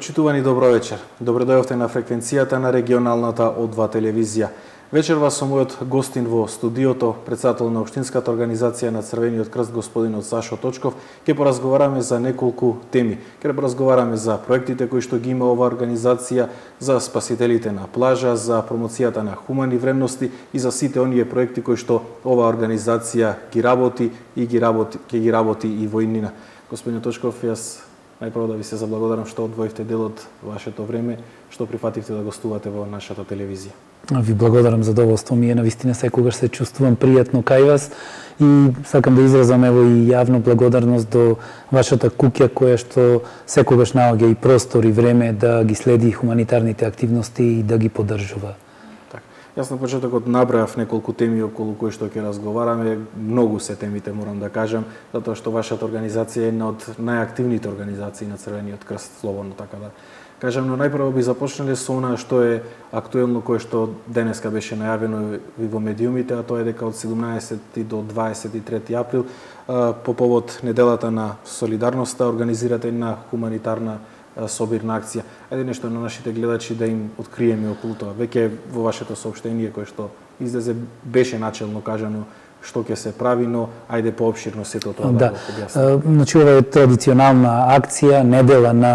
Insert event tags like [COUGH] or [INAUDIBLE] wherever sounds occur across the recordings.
Почитувани добро вечер. Добро дојавте на фреквенцијата на регионалната О2 телевизија. Вечерва со мојот гостин во студиото, председател на Обштинската организација на Црвениот крст, господинот Сашо Точков, ќе поразговараме за неколку теми. Ќе поразговараме за проектите кои што ги има оваа организација, за спасителите на плажа, за промоцијата на хумани вредности и за сите оние проекти кои што оваа организација ги работи и ги работи, ќе ги работи и во иднина. Господин Точков, јас најпрво да ви се заблагодарам што одвоивте дел од вашето време, што прифативте да гостувате во нашата телевизија. Ви благодарам за доволство ми е на вистина секогаш се чувствувам пријатно кај вас и сакам да изразам ево и јавно благодарност до вашата куќа која што секогаш наоѓа и простор и време да ги следи хуманитарните активности и да ги поддржува. Јас на почетокот набрав неколку теми околу кои што ќе разговараме. Многу се темите, морам да кажам, затоа што вашата организација е една од најактивните организации на Црвениот крст, слободно така да кажам, но најпрво би започнале со она што е актуелно кое што денеска беше најавено и во медиумите, а тоа е дека од 17 до 23 април по повод неделата на солидарноста организирате една хуманитарна собирна акција. Ајде нешто на нашите гледачи да им откриеме околу тоа. Веќе во вашето сообштение кое што излезе беше начелно кажано што ќе се прави, но ајде поопширно сето тоа да, да Значи ова е традиционална акција, недела на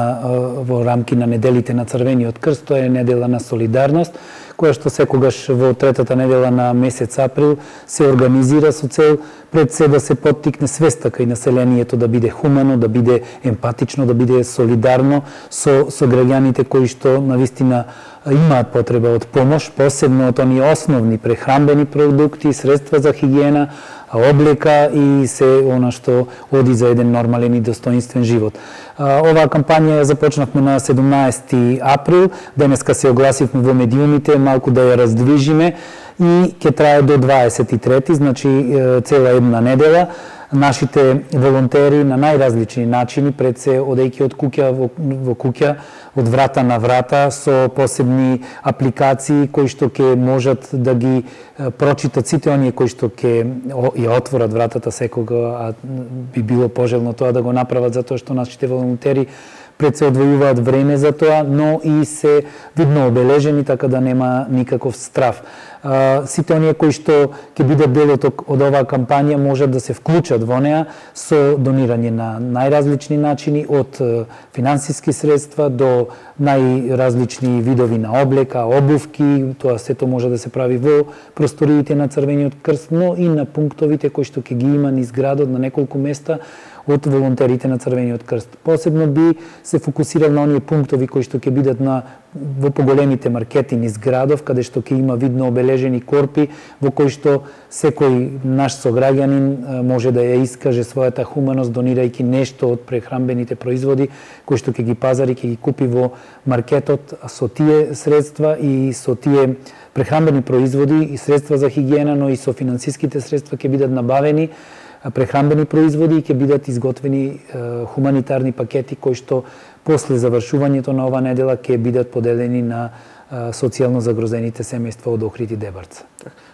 во рамки на неделите на Црвениот крст, тоа е недела на солидарност која што секогаш во третата недела на месец април се организира со цел пред се да се поттикне свеста кај населението да биде хумано, да биде емпатично, да биде солидарно со, со граѓаните кои што навистина имаат потреба од помош, посебно од оние основни прехранбени продукти, средства за хигиена, облека и се она што оди за еден нормален и достоинствен живот. Оваа кампања ја започнавме на 17 април, денеска се огласивме во медиумите, малку да ја раздвижиме и ќе трае до 23, значи цела една недела нашите волонтери на најразлични начини, пред се одејќи од куќа во, во куќа, од врата на врата, со посебни апликации кои што ќе можат да ги прочитат сите оние кои што ќе ја отворат вратата секога, а би било пожелно тоа да го направат затоа што нашите волонтери пред се одвојуваат време за тоа, но и се видно обележени, така да нема никаков страф. Сите оние кои што ќе биде дел од оваа кампања можат да се вклучат во неа со донирање на најразлични начини, од финансиски средства до најразлични видови на облека, обувки, тоа сето може да се прави во просториите на Црвениот крст, но и на пунктовите кои што ќе ги има низ градот на неколку места, од волонтерите на Црвениот крст. Посебно би се фокусирал на оние пунктови кои што ќе бидат на во поголемите маркети низ градов, каде што ќе има видно обележени корпи, во кои што секој наш сограѓанин може да ја искаже својата хуманост донирајќи нешто од прехрамбените производи кои што ќе ги пазари, ќе ги купи во маркетот со тие средства и со тие прехрамбени производи и средства за хигиена, но и со финансиските средства ќе бидат набавени прехранбени производи и ќе бидат изготвени хуманитарни пакети кои што после завршувањето на ова недела ќе бидат поделени на социјално загрозените семејства од Охрид и Дебарца.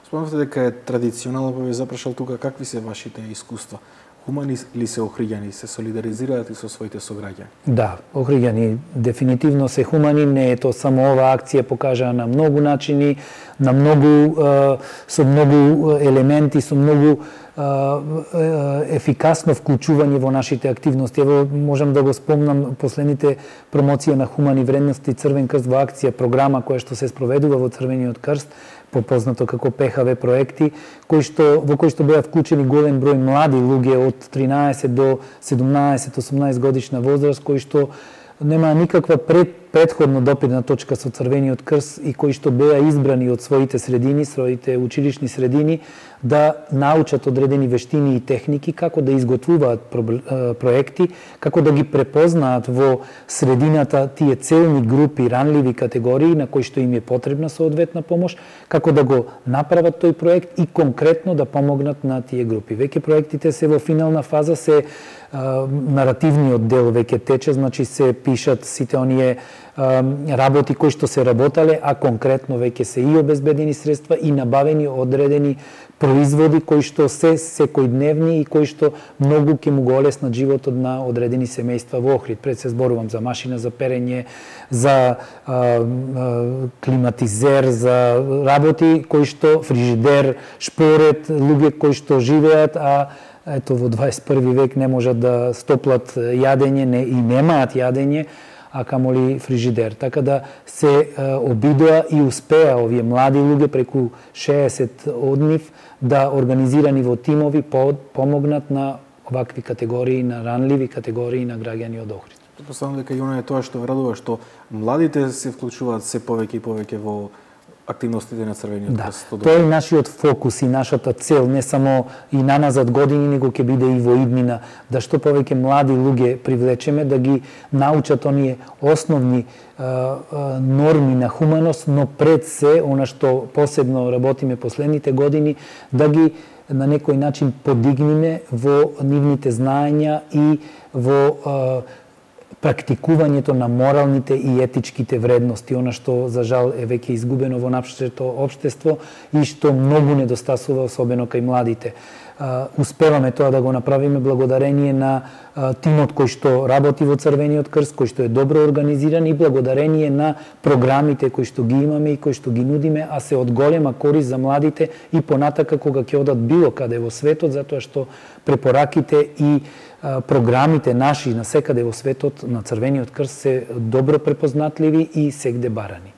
Спомнавте дека е традиционално, па ви запрашал тука, какви се вашите искуства? Хумани ли се охриѓани, се солидаризираат и со своите сограѓани? Да, охриѓани дефинитивно се хумани, не е то само ова акција покажа на многу начини, на многу со многу елементи, со многу ефикасно вклучување во нашите активности. Ево можам да го спомнам последните промоција на хумани вредности Црвен крст во акција програма која што се спроведува во Црвениот крст попознато како ПХВ проекти, кои што, во кои што беа вклучени голем број млади луѓе од 13 до 17-18 годишна возраст, кои што нема никаква пред, предходно допирна точка со Црвениот крст и кои што беа избрани од своите средини, своите училишни средини, да научат одредени вештини и техники како да изготвуваат проекти, како да ги препознаат во средината тие целни групи ранливи категории на кои што им е потребна соодветна помош, како да го направат тој проект и конкретно да помогнат на тие групи. Веќе проектите се во финална фаза се наративниот дел веќе тече, значи се пишат сите оние работи кои што се работале, а конкретно веќе се и обезбедени средства и набавени одредени производи кои што се секојдневни и кои што многу ќе му го олеснат животот на одредени семејства во Охрид. Пред се зборувам за машина за перење, за а, а, климатизер, за работи кои што фрижидер, шпорет, луѓе кои што живеат, а ето во 21 век не можат да стоплат јадење не, и немаат јадење, а камоли фрижидер. Така да се обидоа и успеа овие млади луѓе преку 60 од нив да организирани во тимови помогнат на вакви категории, на ранливи категории на граѓани од Охрид. Предпоставам дека и е тоа што врадува што младите се вклучуваат се повеќе и повеќе во активностите на Црвениот да. крст. Тоа е нашиот фокус и нашата цел, не само и наназад години, него ќе биде и во иднина, да што повеќе млади луѓе привлечеме, да ги научат оние основни а, а, норми на хуманост, но пред се, она што посебно работиме последните години, да ги на некој начин подигниме во нивните знаења и во а, практикувањето на моралните и етичките вредности, она што за жал е веќе изгубено во нашето општество и што многу недостасува особено кај младите. Успеваме тоа да го направиме благодарение на тимот кој што работи во Црвениот крст, кој што е добро организиран и благодарение на програмите кои што ги имаме и кои што ги нудиме, а се од голема корист за младите и понатака кога ќе одат било каде во светот, затоа што препораките и програмите наши на секаде во светот на Црвениот крст се добро препознатливи и сегде барани.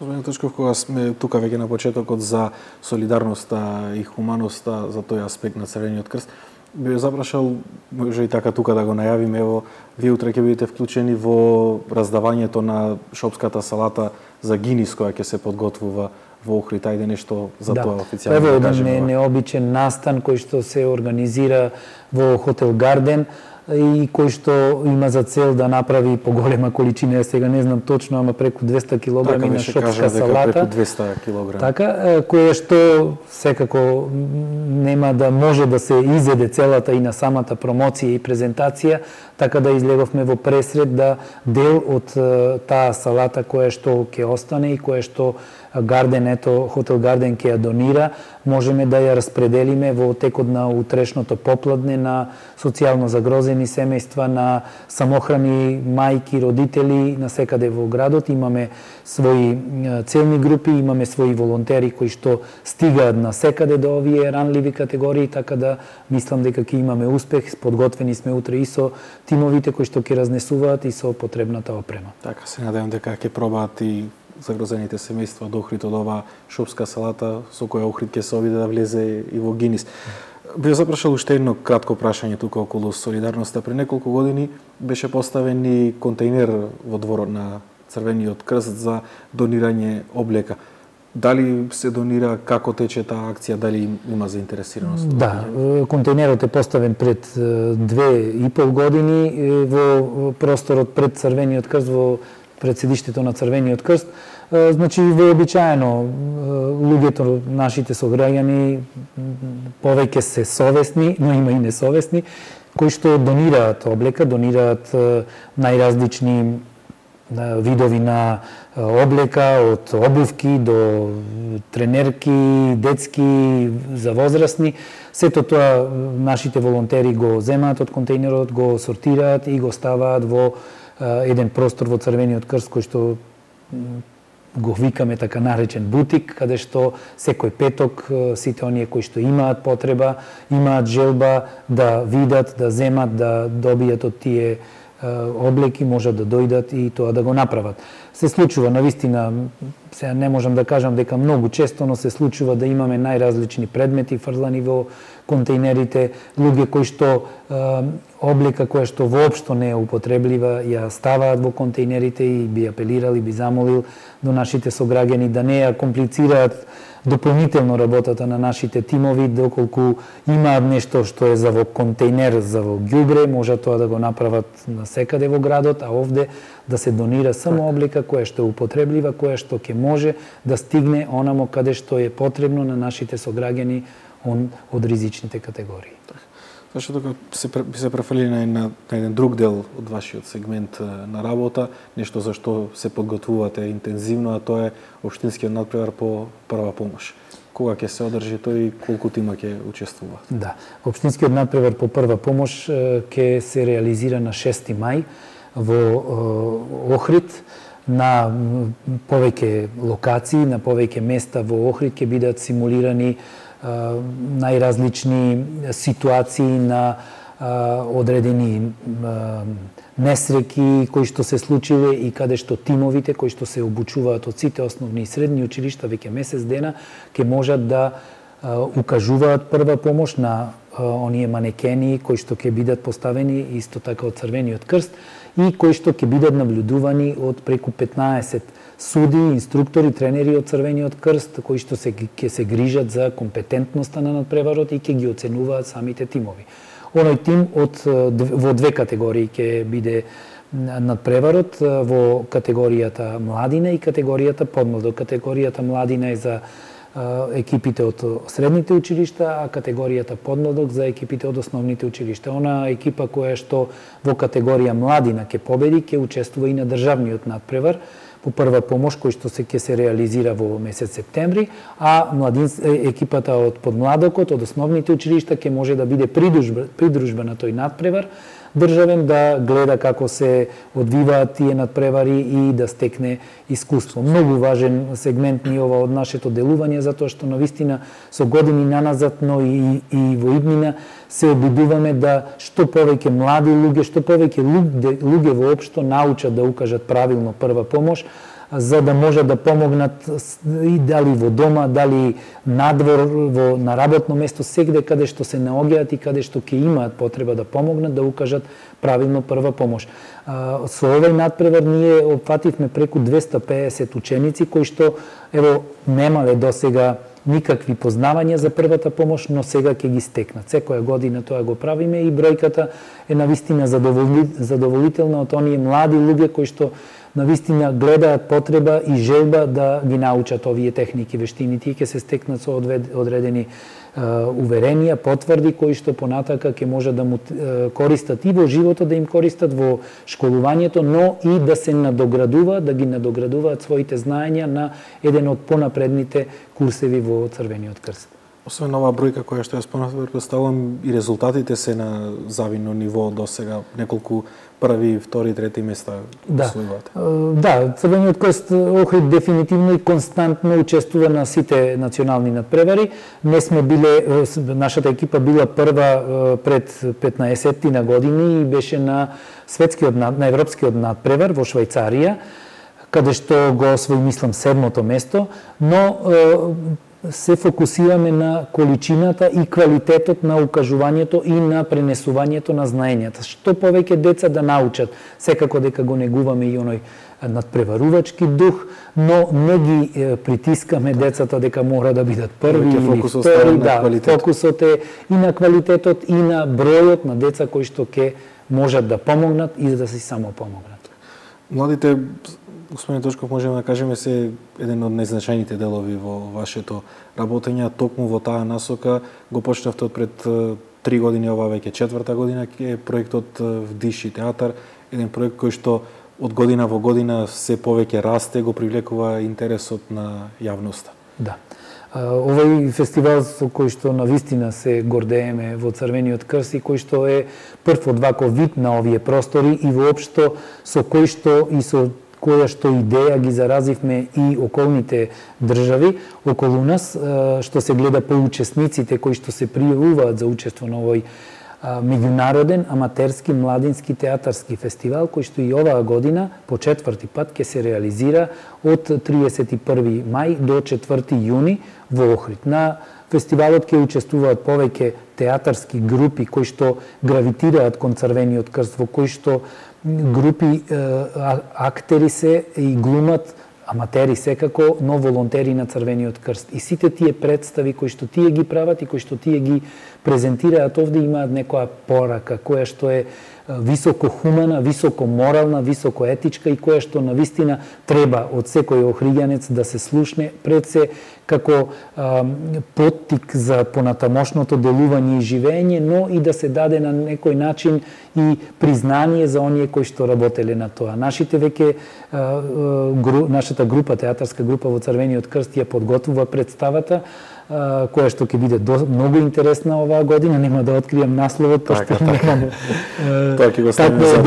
Господин Точков, кога сме тука веќе на почетокот за солидарноста и хуманоста за тој аспект на Црвениот крст, би запрашал, може и така тука да го најавиме, ево, вие утре ќе бидете вклучени во раздавањето на шопската салата за Гинис, која ќе се подготвува во Охрид, ајде нешто за да. тоа официјално Ево да еден не, необичен настан кој што се организира во Хотел Гарден и кој што има за цел да направи поголема количина, сега не знам точно, ама преку 200 кг така, на шопска салата. Преку 200 кг. Така, која што секако нема да може да се изеде целата и на самата промоција и презентација, така да излеговме во пресред да дел од таа салата која што ќе остане и која што Гарден, ето, Хотел Гарден ќе ја донира, можеме да ја распределиме во текот на утрешното попладне на социјално загрозени семејства, на самохрани мајки, родители на секаде во градот. Имаме своји целни групи, имаме своји волонтери кои што стигаат на секаде до овие ранливи категории, така да мислам дека ќе имаме успех. Подготвени сме утре и со тимовите кои што ќе разнесуваат и со потребната опрема. Така, се надевам дека ќе пробаат и загрозените семејства од Охрид од оваа шопска салата со која Охрид ќе се обиде да влезе и во Гинис. Би запрашал уште едно кратко прашање тука околу солидарноста. При неколку години беше поставен и контейнер во дворот на Црвениот крст за донирање облека. Дали се донира, како тече таа акција, дали има заинтересираност? Да, контейнерот е поставен пред две и пол години во просторот пред Црвениот крст во пред седиштето на Црвениот крст. Значи, вообичаено, луѓето, нашите сограѓани, повеќе се совесни, но има и несовесни, кои што донираат облека, донираат најразлични видови на облека, од обувки до тренерки, детски, за возрастни. Сето тоа нашите волонтери го земаат од контейнерот, го сортираат и го ставаат во еден простор во Црвениот крст кој што го викаме така наречен бутик, каде што секој петок сите оние кои што имаат потреба, имаат желба да видат, да земат, да добијат од тие облеки, можат да дојдат и тоа да го направат. Се случува, навистина, сега не можам да кажам дека многу често, но се случува да имаме најразлични предмети фрлани во контейнерите, луѓе кои што е, облика која што воопшто не е употреблива ја ставаат во контейнерите и би апелирал и би замолил до нашите сограѓани да не ја комплицираат дополнително работата на нашите тимови, доколку имаат нешто што е за во контейнер, за во ѓубре, може тоа да го направат на секаде во градот, а овде да се донира само облика која што е употреблива, која што ќе може да стигне онамо каде што е потребно на нашите сограѓани он од ризичните категории. Зашто дека се би се префрлили на, на, на еден друг дел од вашиот сегмент на работа, нешто за што се подготвувате интензивно, а тоа е општинскиот надпревар по прва помош. Кога ќе се одржи тој и колку тима ќе учествуваат? Да, општинскиот надпревар по прва помош ќе се реализира на 6 мај во Охрид на повеќе локации, на повеќе места во Охрид ќе бидат симулирани најразлични ситуации на одредени несреки кои што се случиле и каде што тимовите кои што се обучуваат од сите основни и средни училишта веќе месец дена ќе можат да укажуваат прва помош на оние манекени кои што ќе бидат поставени исто така од Црвениот крст и кои што ќе бидат наблюдувани од преку 15 суди, инструктори, тренери од Црвениот крст кои што се ќе се грижат за компетентноста на надпреварот и ќе ги оценуваат самите тимови. Оној тим од во две категории ќе биде надпреварот во категоријата младина и категоријата подмладо. Категоријата младина е за екипите од средните училишта, а категоријата подмладок за екипите од основните училишта. Она екипа која што во категорија младина ќе победи, ќе учествува и на државниот надпревар по прва помош кој што се ќе се реализира во месец септември, а младин екипата од подмладокот од основните училишта ќе може да биде придружба, придружба на тој надпревар државен да гледа како се одвиваат тие надпревари и да стекне искуство. Многу важен сегмент ни ова од нашето делување затоа што на вистина со години наназад, но и, и во иднина се обидуваме да што повеќе млади луѓе, што повеќе луѓе, луѓе воопшто научат да укажат правилно прва помош, за да може да помогнат и дали во дома, дали надвор, во, на работно место, сегде каде што се наоѓаат и каде што ќе имаат потреба да помогнат, да укажат правилно прва помош. Со овој надпревар ние опфативме преку 250 ученици кои што ево немале до сега никакви познавања за првата помош, но сега ќе ги стекнат. Секоја година тоа го правиме и бројката е навистина задоволителна од оние млади луѓе кои што на вистина гледаат потреба и желба да ги научат овие техники, вештини, тие ќе се стекнат со одредени уверенија, потврди кои што понатака ќе може да му користат и во животот, да им користат во школувањето, но и да се надоградува, да ги надоградуваат своите знаења на еден од понапредните курсеви во Црвениот крст. Освен оваа бројка која што ја спомнав, и резултатите се на завино ниво до сега, неколку први, втори, трети места да. Да, Црвениот крст Охрид дефинитивно и константно учествува на сите национални надпревари. Не сме биле, нашата екипа била прва пред 15 на години и беше на светскиот, на европскиот надпревар во Швајцарија, каде што го освои, мислам, седмото место, но се фокусираме на количината и квалитетот на укажувањето и на пренесувањето на знаењата. Што повеќе деца да научат, секако дека го негуваме и оној надпреварувачки дух, но не ги притискаме децата дека мора да бидат први или втори, да, фокусот е и на квалитетот и на бројот на деца кои што ќе можат да помогнат и да се само помогнат. Младите господин Тошков, можеме да кажеме се еден од најзначајните делови во вашето работење, токму во таа насока го почнавте од пред три години, ова веќе четврта година е проектот Вдиши театар, еден проект кој што од година во година се повеќе расте, го привлекува интересот на јавноста. Да. Овој фестивал со кој што на вистина се гордееме во Црвениот крст и кој што е прв од ваков вид на овие простори и воопшто со кој што и со која што идеја ги заразивме и околните држави околу нас, што се гледа по учесниците кои што се пријавуваат за учество на овој меѓународен аматерски младински театарски фестивал кој што и оваа година по четврти пат ќе се реализира од 31 мај до 4 јуни во Охрид. На фестивалот ќе учествуваат повеќе театарски групи кои што гравитираат кон Црвениот крст, во кои што групи актери се и глумат аматери секако, но волонтери на Црвениот крст. И сите тие представи кои што тие ги прават и кои што тие ги презентираат овде имаат некоја порака која што е високо хумана, високо морална, високо етичка и која што на вистина треба од секој охриѓанец да се слушне пред се како а, поттик за понатамошното делување и живење, но и да се даде на некој начин и признание за оние кои што работеле на тоа. Нашите веќе гру, нашата група, театарска група во Црвениот крст ја подготвува представата која што ќе биде до, многу интересна оваа година, нема да откријам насловот, така, што [LAUGHS] така. немам [LAUGHS] тоа ќе го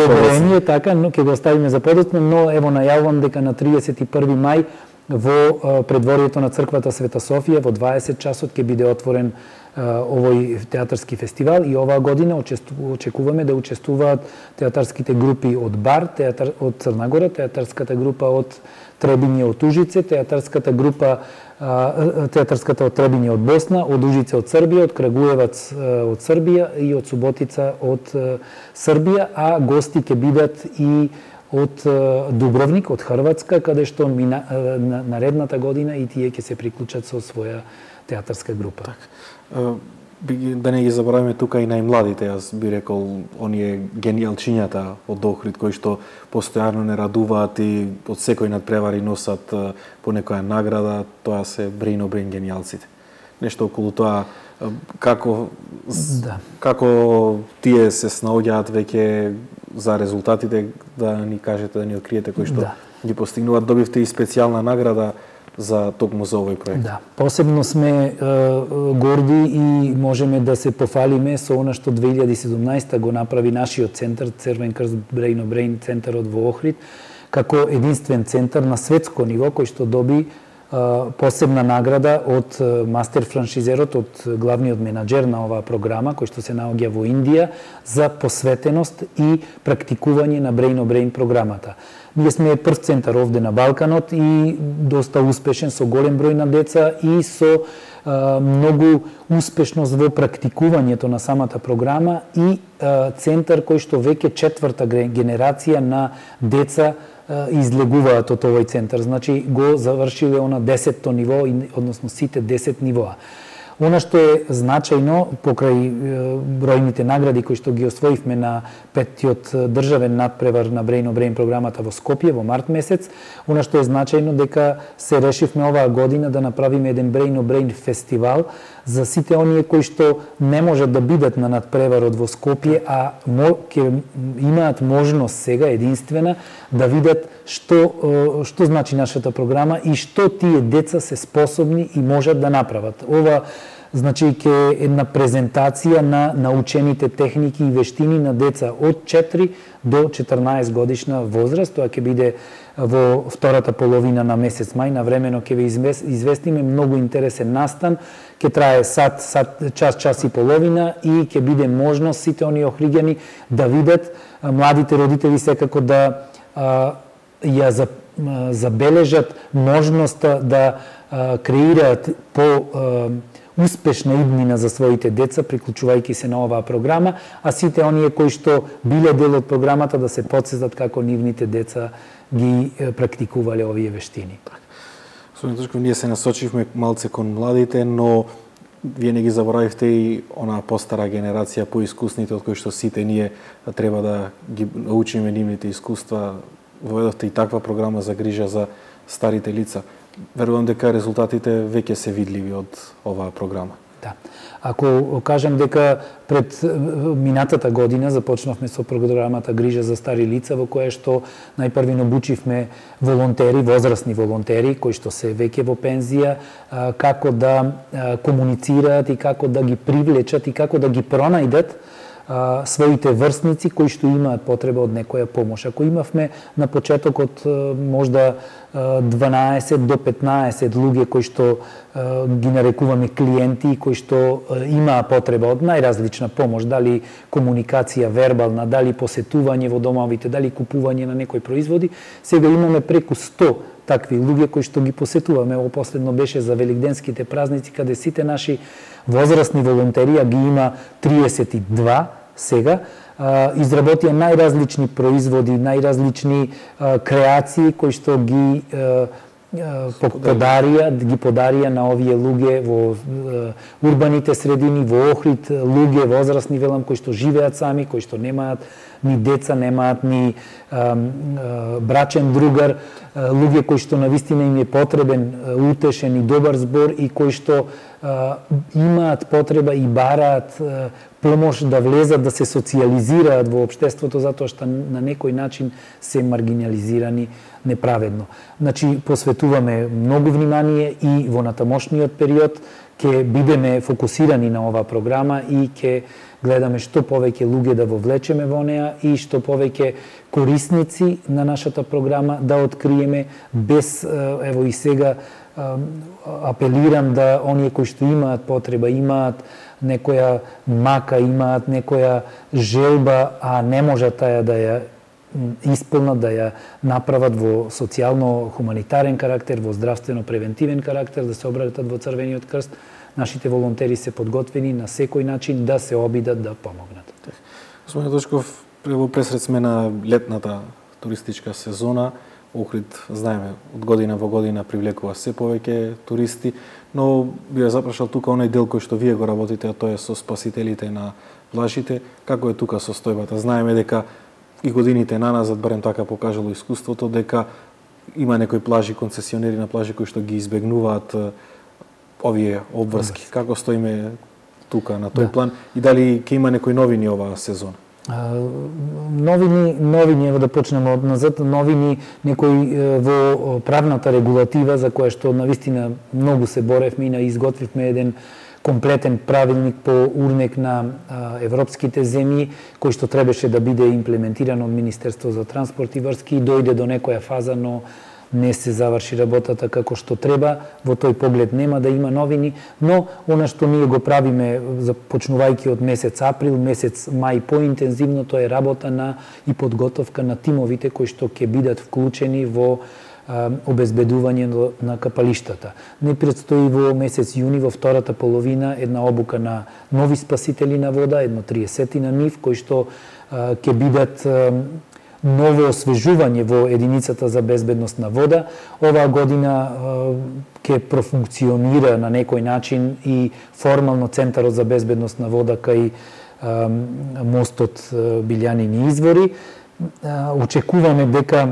подоцна. така, но ќе го ставиме за подоцна, но ево најавувам дека на 31 мај во предворието на црквата Света Софија во 20 часот ќе биде отворен овој театарски фестивал и оваа година очекуваме да учествуваат театарските групи од Бар, театар од Црнагора, театарската група од Требиње од Ужице, театарската група театарската од Требиње од Босна, од Ужице од Србија, од Крагуевац од Србија и од Суботица од Србија, а гости ќе бидат и од Дубровник, од Хрватска, каде што мина, наредната година и тие ќе се приклучат со своја театарска група. Так. Да не ги забораваме тука и најмладите, јас би рекол, оние генијалчињата од Охрид, кои што постојано не радуваат и од секој надпревари носат по некоја награда, тоа се брейно брейн генијалците. Нешто околу тоа, како, да. како тие се снаоѓаат веќе за резултатите, да ни кажете, да ни откриете кои што да. ги постигнуваат. Добивте и специјална награда за токму за овој проект. Да, посебно сме е, горди и можеме да се пофалиме со она што 2017 го направи нашиот центар, Црвен крст Брейно Брейн центарот во Охрид, како единствен центар на светско ниво кој што доби посебна награда од мастер франшизерот, од главниот менаџер на оваа програма, кој што се наоѓа во Индија, за посветеност и практикување на Brain Brain програмата. Ние сме прв центар овде на Балканот и доста успешен со голем број на деца и со а, многу успешност во практикувањето на самата програма и а, центар кој што веќе четврта генерација на деца излегуваат од овој центар. Значи го завршиле она 10-то ниво, односно сите 10 нивоа. Она што е значајно покрај бројните награди кои што ги освоивме на петтиот државен надпревар на Brain Брейн програмата во Скопје во март месец, она што е значајно дека се решивме оваа година да направиме еден Brain Брейн фестивал за сите оние кои што не можат да бидат на надпреварот во Скопје, а ќе имаат можност сега единствена да видат што што значи нашата програма и што тие деца се способни и можат да направат. Ова значи ќе една презентација на научените техники и вештини на деца од 4 до 14 годишна возраст. Тоа ќе биде во втората половина на месец мај, на времено ќе ви известиме многу интересен настан, ќе трае сат, сат, час, час и половина и ќе биде можност сите оние охриѓани да видат. Младите родители секако да а, ја за, а, забележат можноста да а, креираат по а, успешна иднина за своите деца, приклучувајќи се на оваа програма, а сите оние кои што биле дел од програмата да се подсетат како нивните деца ги практикувале овие вештини. Така. Господин Тршков, ние се насочивме малце кон младите, но вие не ги заборавивте и она постара генерација поискусните од кои што сите ние треба да ги научиме нивните искуства. Воведовте и таква програма за грижа за старите лица верувам дека резултатите веќе се видливи од оваа програма. Да. Ако кажам дека пред минатата година започнавме со програмата Грижа за стари лица во која што најпрвино обучивме волонтери, возрастни волонтери кои што се веќе во пензија, како да комуницираат и како да ги привлечат и како да ги пронајдат а, своите врсници кои што имаат потреба од некоја помош. Ако имавме на почетокот можда 12 до 15 луѓе кои што ги нарекуваме клиенти кои што имаа потреба од најразлична помош, дали комуникација вербална, дали посетување во домовите, дали купување на некои производи, сега имаме преку 100 такви луѓе кои што ги посетуваме. Ово последно беше за великденските празници, каде сите наши возрастни волонтерија ги има 32 сега, изработија најразлични производи, најразлични креации кои што ги подарија, ги подарија на овие луѓе во урбаните средини, во Охрид, луѓе возрастни велам кои што живеат сами, кои што немаат ни деца, немаат ни брачен другар, луѓе кои што навистина им е потребен утешен и добар збор и кои што имаат потреба и бараат помош да влезат, да се социализираат во општеството затоа што на некој начин се маргинализирани неправедно. Значи, посветуваме многу внимание и во натамошниот период ќе бидеме фокусирани на оваа програма и ќе гледаме што повеќе луѓе да вовлечеме во неа и што повеќе корисници на нашата програма да откриеме без ево и сега апелирам да оние кои што имаат потреба, имаат некоја мака, имаат некоја желба, а не можат таа да ја исполнат, да ја направат во социјално-хуманитарен карактер, во здравствено-превентивен карактер, да се обратат во Црвениот крст, нашите волонтери се подготвени на секој начин да се обидат да помогнат. Господин Дочков, во пресред сме на летната туристичка сезона. Охрид, знаеме, од година во година привлекува се повеќе туристи, но би ја запрашал тука оној дел кој што вие го работите, а тоа е со спасителите на плажите. Како е тука состојбата? Знаеме дека и годините наназад, барем така покажало искуството, дека има некои плажи, концесионери на плажи кои што ги избегнуваат овие обврски. Како стоиме тука на тој да. план и дали ќе има некои новини оваа сезона? Новини, новини, ево да почнеме од назад, новини некои во правната регулатива за која што на вистина многу се боревме и на изготвивме еден комплетен правилник по урнек на европските земји, кој што требаше да биде имплементиран од Министерство за транспорт и врски и дојде до некоја фаза, но не се заврши работата како што треба, во тој поглед нема да има новини, но она што ние го правиме започнувајќи од месец април, месец мај поинтензивно, тоа е работа на и подготовка на тимовите кои што ќе бидат вклучени во обезбедување на капалиштата. Не предстои во месец јуни, во втората половина, една обука на нови спасители на вода, едно 30 на нив, кои што ќе бидат ново освежување во единицата за безбедност на вода. Оваа година ќе профункционира на некој начин и формално Центарот за безбедност на вода кај мостот Билјанини извори. Очекуваме дека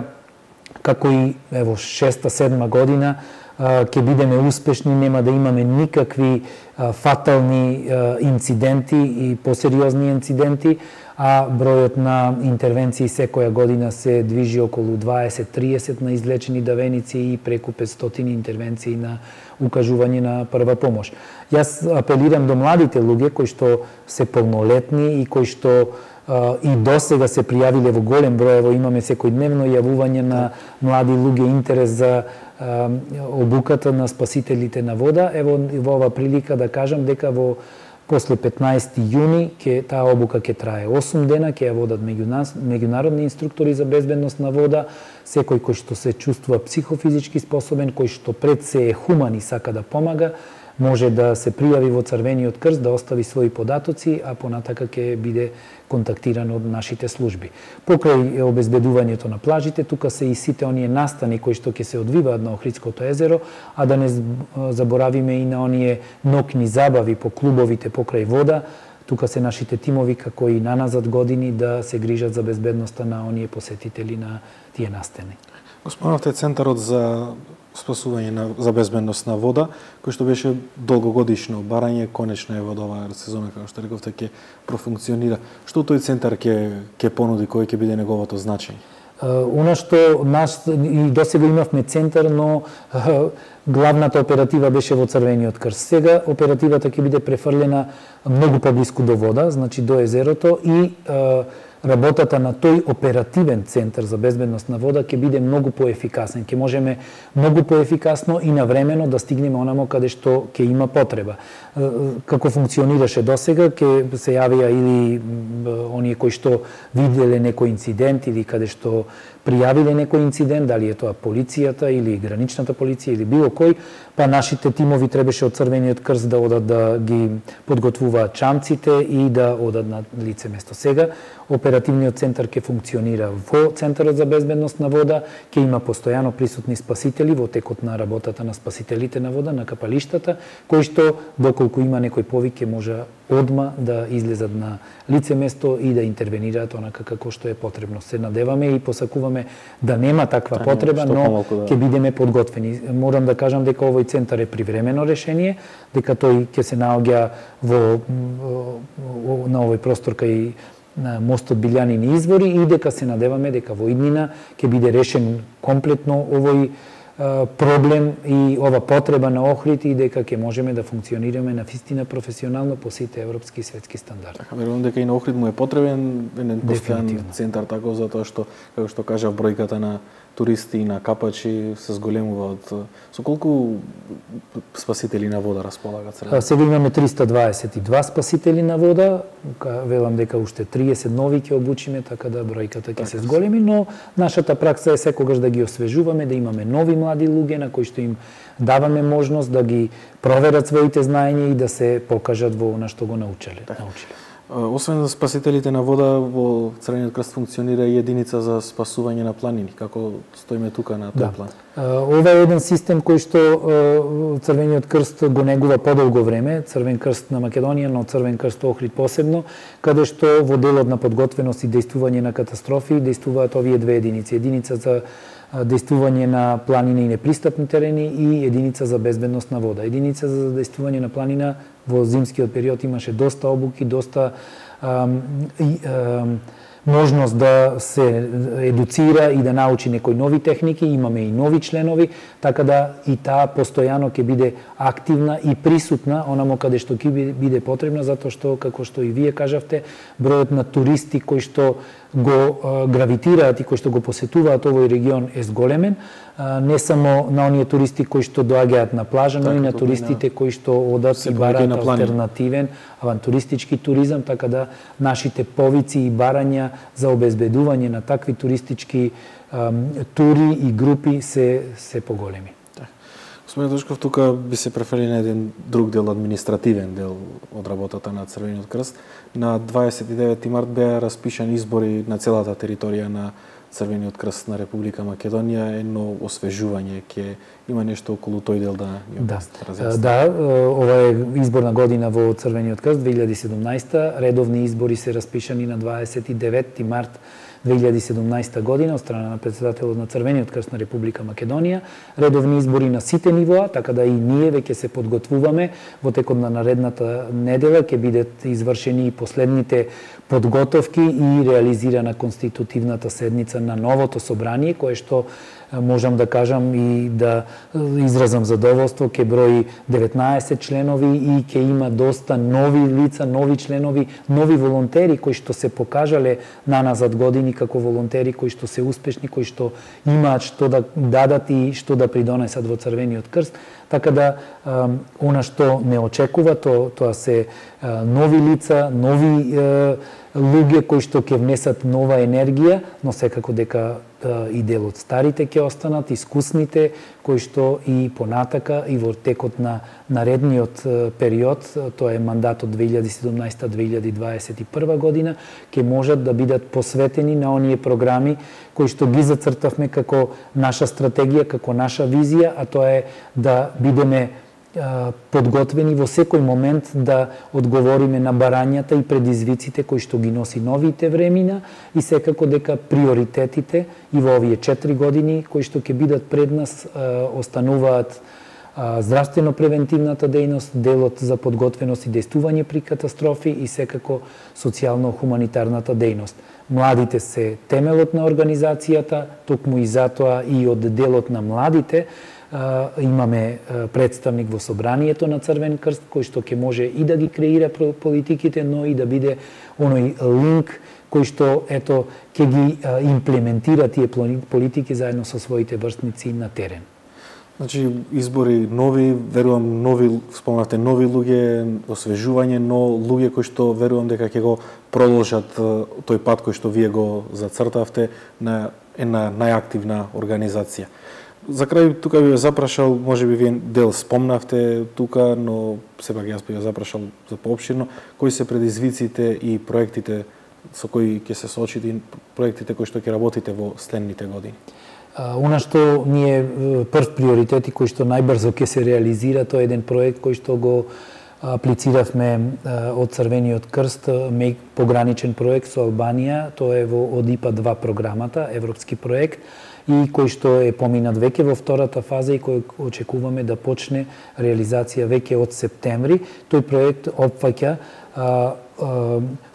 како и ево шеста седма година ќе бидеме успешни, нема да имаме никакви фатални инциденти и посериозни инциденти, а бројот на интервенции секоја година се движи околу 20-30 на излечени давеници и преку 500 интервенции на укажување на прва помош. Јас апелирам до младите луѓе кои што се полнолетни и кои што и до сега се пријавиле во голем број, во имаме секојдневно јавување на млади луѓе интерес за обуката на спасителите на вода. Ево во ова прилика да кажам дека во После 15 јуни ќе таа обука ќе трае 8 дена, ќе ја водат меѓународни инструктори за безбедност на вода, секој кој што се чувствува психофизички способен, кој што пред се е хуман и сака да помага, може да се пријави во Црвениот крст, да остави своји податоци, а понатака ќе биде контактиран од нашите служби. Покрај обезбедувањето на плажите, тука се и сите оние настани кои што ќе се одвиваат на Охридското езеро, а да не заборавиме и на оние нокни забави по клубовите покрај вода, тука се нашите тимови како и наназад години да се грижат за безбедноста на оние посетители на тие настани. Го Центарот за спасување на, за безбедност на вода, кој што беше долгогодишно барање, конечно е во оваа сезона, како што рековте, така ќе профункционира. Што тој центар ќе ќе понуди, кој ќе биде неговото значење? Оно што нас и досега имавме центар, но главната оператива беше во Црвениот крст. Сега оперативата ќе биде префрлена многу поблиску до вода, значи до езерото и работата на тој оперативен центар за безбедност на вода ќе биде многу поефикасен. Ќе можеме многу поефикасно и навремено да стигнеме онамо каде што ќе има потреба. Како функционираше досега, ќе се јавија или оние кои што виделе некој инцидент или каде што пријавиле некој инцидент, дали е тоа полицијата или граничната полиција или било кој, па нашите тимови требаше од Црвениот крст да одат да ги подготвуваат чамците и да одат на лице место. Сега оперативниот центар ќе функционира во Центарот за безбедност на вода, ќе има постојано присутни спасители во текот на работата на спасителите на вода, на капалиштата, кои што, доколку има некој повик, ќе може одма да излезат на лице место и да интервенираат онака како што е потребно. Се надеваме и посакуваме да нема таква така, потреба, но да. ќе бидеме подготвени. Морам да кажам дека овој центар е привремено решение, дека тој ќе се наоѓа во на овој простор кај на мостот Билјанини извори и дека се надеваме дека во иднина ќе биде решен комплетно овој проблем и ова потреба на Охрид и дека ќе можеме да функционираме на вистина професионално по сите европски и светски стандарди. Така, верувам дека и на Охрид му е потребен еден постојан центар тако затоа што како што кажа бројката на туристи и на капачи се зголемува од со колку спасители на вода располагат среда? Сега имаме 322 спасители на вода, велам дека уште 30 нови ќе обучиме, така да бројката ќе се така. зголеми, но нашата пракса е секогаш да ги освежуваме, да имаме нови млади луѓе на кои што им даваме можност да ги проверат своите знаења и да се покажат во на што го научиле. Да. научиле. Освен за спасителите на вода, во Црвениот крст функционира и единица за спасување на планини. Како стоиме тука на тој да. план? Ова е еден систем кој што Црвениот крст го негува подолго време, Црвен крст на Македонија, но Црвен крст Охрид посебно, каде што во делот на подготвеност и дејствување на катастрофи дејствуваат овие две единици. Единица за дејствување на планина и непристапни терени и единица за безбедност на вода. Единица за дејствување на планина во зимскиот период имаше доста обуки, доста ам, и, ам, можност да се едуцира и да научи некои нови техники, имаме и нови членови, така да и таа постојано ќе биде активна и присутна онамо каде што ќе биде потребна, затоа што, како што и вие кажавте, бројот на туристи кои што го гравитираат и кои што го посетуваат овој регион е зголемен, не само на оние туристи кои што доаѓаат на плажа, но и на туристите кои што одат и бараат алтернативен авантуристички туризам, така да нашите повици и барања за обезбедување на такви туристички тури и групи се се поголеми. Господин Дошков, тука би се преферили на еден друг дел, административен дел од работата на Црвениот крст. На 29 март беа распишани избори на целата територија на Црвениот крст на Република Македонија, едно освежување ќе има нешто околу тој дел да ја да. Да, ова е изборна година во Црвениот крст 2017 редовни избори се распишани на 29 март 2017 година од страна на председателот на Црвениот крст на Република Македонија, редовни избори на сите нивоа, така да и ние веќе се подготвуваме во текот на наредната недела ќе бидат извршени и последните подготовки и реализирана конститутивната седница на новото собрание кое што можам да кажам и да изразам задоволство, ќе брои 19 членови и ќе има доста нови лица, нови членови, нови волонтери кои што се покажале на назад години како волонтери кои што се успешни, кои што имаат што да дадат и што да придонесат во Црвениот крст. Така да она што не очекува, то, тоа се нови лица, нови луѓе кои што ќе внесат нова енергија, но секако дека и дел од старите ќе останат, искусните, кои што и понатака и во текот на наредниот период, тоа е мандатот 2017-2021 година, ќе можат да бидат посветени на оние програми кои што ги зацртавме како наша стратегија, како наша визија, а тоа е да бидеме подготвени во секој момент да одговориме на барањата и предизвиците кои што ги носи новите времина и секако дека приоритетите и во овие 4 години кои што ќе бидат пред нас остануваат здравствено превентивната дејност, делот за подготвеност и действување при катастрофи и секако социјално-хуманитарната дејност. Младите се темелот на организацијата, токму и затоа и од делот на младите имаме представник во собранието на Црвен крст кој што ќе може и да ги креира политиките, но и да биде оној линк кој што ето ќе ги имплементира тие политики заедно со своите врстници на терен. Значи избори нови, верувам нови, спомнавте нови луѓе, освежување, но луѓе кои што верувам дека ќе го продолжат тој пат кој што вие го зацртавте на една најактивна организација. За крај тука би ве запрашал, може би вие дел спомнавте тука, но сепак јас би ја запрашал за поопширно, кои се предизвиците и проектите со кои ќе се соочите и проектите кои што ќе работите во следните години? Она што ние прв приоритет и кој што најбрзо ќе се реализира, тоа е еден проект кој што го аплициравме од Црвениот крст пограничен проект со Албанија, тоа е во од ИПА 2 програмата, европски проект и кој што е поминат веќе во втората фаза и кој очекуваме да почне реализација веќе од септември. Тој проект опфаќа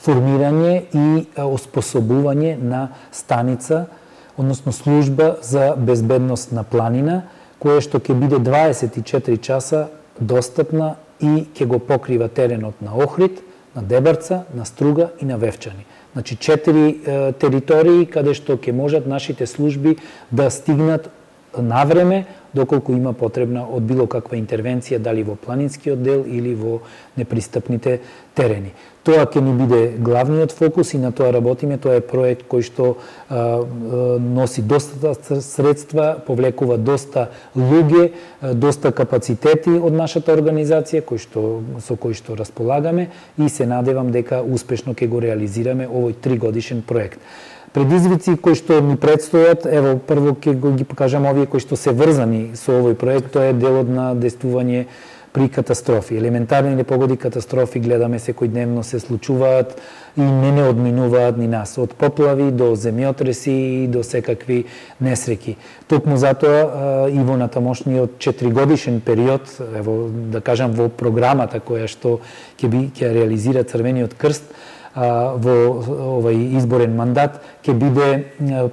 формирање и оспособување на станица, односно служба за безбедност на планина, која што ќе биде 24 часа достапна и ќе го покрива теренот на Охрид, на Дебарца, на Струга и на Вевчани. Значи, четири е, територии каде што ќе можат нашите служби да стигнат на време, доколку има потребна од било каква интервенција, дали во планинскиот дел или во непристапните терени. Тоа ќе ни биде главниот фокус и на тоа работиме. Тоа е проект кој што а, носи доста средства, повлекува доста луѓе, доста капацитети од нашата организација кој што со кој што располагаме и се надевам дека успешно ќе го реализираме овој тригодишен проект предизвици кои што ни предстојат, ево прво ќе ги покажам овие кои што се врзани со овој проект, тоа е делот на действување при катастрофи. Елементарни непогоди катастрофи гледаме секојдневно се случуваат и не не одминуваат ни нас. Од поплави до земјотреси и до секакви несреки. Токму затоа и во натамошниот четиригодишен период, ево да кажам во програмата која што ќе би ќе реализира Црвениот крст, во овој изборен мандат ќе биде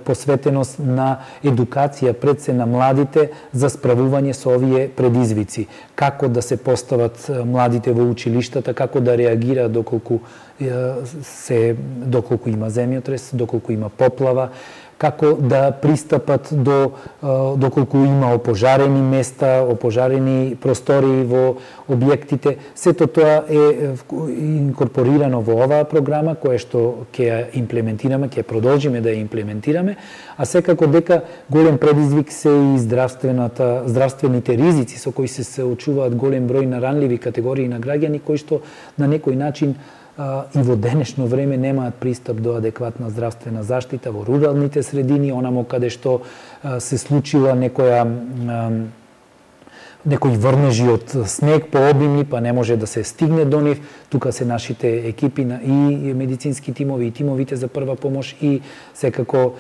посветеност на едукација пред се на младите за справување со овие предизвици. Како да се постават младите во училиштата, како да реагира доколку се доколку има земјотрес, доколку има поплава, како да пристапат до доколку има опожарени места, опожарени простори во објектите. Сето тоа е инкорпорирано во оваа програма која што ќе ја имплементираме, ќе продолжиме да ја имплементираме, а секако дека голем предизвик се и здравствената здравствените ризици со кои се се очуваат голем број на ранливи категории на граѓани кои што на некој начин и во денешно време немаат пристап до адекватна здравствена заштита во руралните средини, онамо каде што се случила некоја некои врнежи од снег пообимни, па не може да се стигне до нив. Тука се нашите екипи на и медицински тимови, и тимовите за прва помош, и секако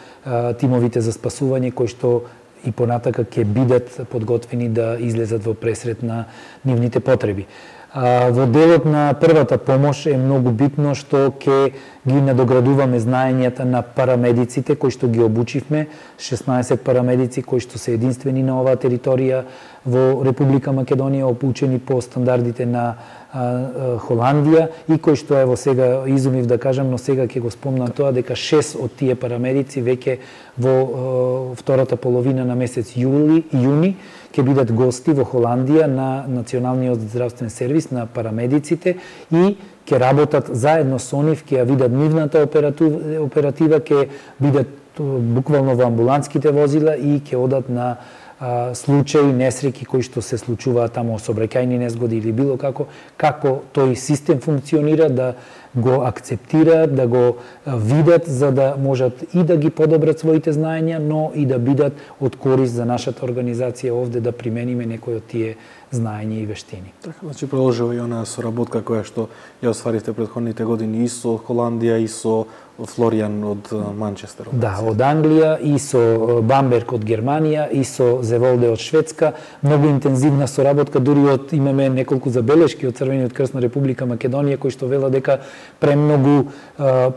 тимовите за спасување, кои што и понатака ќе бидат подготвени да излезат во пресрет на нивните потреби. Во делот на првата помош е многу битно што ќе ги надоградуваме знаењата на парамедиците кои што ги обучивме, 16 парамедици кои што се единствени на оваа територија во Република Македонија, обучени по стандардите на Холандија и кој што е во сега изумив да кажам, но сега ќе го спомнам тоа дека шест од тие парамедици веќе во втората половина на месец јули, јуни ќе бидат гости во Холандија на Националниот здравствен сервис на парамедиците и ќе работат заедно со нив, ќе ја видат нивната оператива, ќе бидат буквално во амбуланските возила и ќе одат на а, случаи, несреки кои што се случуваат тамо собраќајни незгоди или било како, како тој систем функционира, да го акцептираат, да го видат за да можат и да ги подобрат своите знаења, но и да бидат од корист за нашата организација овде да примениме некои од тие знаења и вештини. Така, значи продолжува и онаа соработка која што ја остварите предходните години и со Холандија и со Флориан од Манчестер. Од да, од Англија и со Бамберг од Германија и со Зеволде од Шведска. Многу интензивна соработка, дури од имаме неколку забелешки од Црвениот крст на Република Македонија кои што вела дека премногу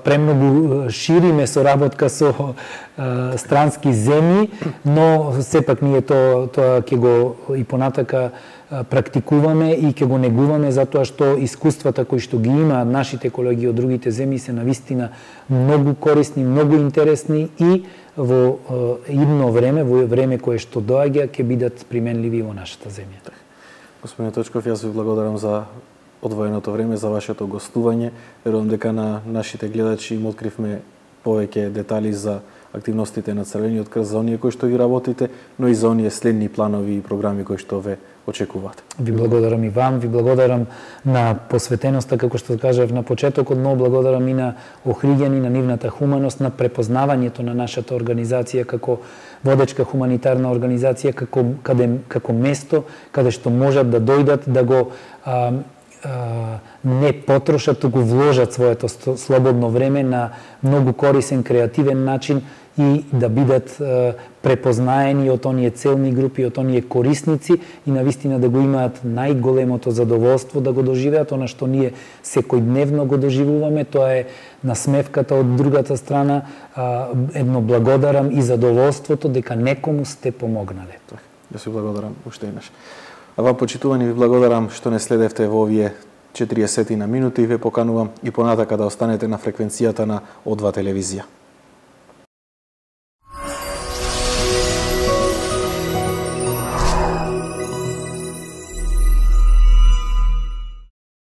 премногу шириме соработка со странски земји, но сепак ние тоа тоа ќе го и понатака практикуваме и ќе го негуваме затоа што искуствата кои што ги имаат нашите колеги од другите земји се навистина многу корисни, многу интересни и во идно време, во време кое што доаѓа, ќе бидат применливи во нашата земја. Господине Точков, јас ви благодарам за одвоеното време, за вашето гостување. Верувам дека на нашите гледачи им откривме повеќе детали за активностите на Црвениот крст за оние кои што ги работите, но и за оние следни планови и програми кои што ве очекуваат. Ви благодарам и вам, ви благодарам на посветеноста, како што кажав на почетокот, но благодарам и на Охриѓани, на нивната хуманост, на препознавањето на нашата организација како водечка хуманитарна организација, како, каде, како место каде што можат да дојдат да го а, не потрошат, туку вложат своето слободно време на многу корисен, креативен начин и да бидат препознаени од оние целни групи, од оние корисници и на вистина да го имаат најголемото задоволство да го доживеат, она што ние секојдневно го доживуваме, тоа е насмевката од другата страна, едно благодарам и задоволството дека некому сте помогнале. Да се благодарам уште еднаш. А вам почитувани ви благодарам што не следевте во овие 40 на минути и ве поканувам и понатака да останете на фреквенцијата на О2 телевизија.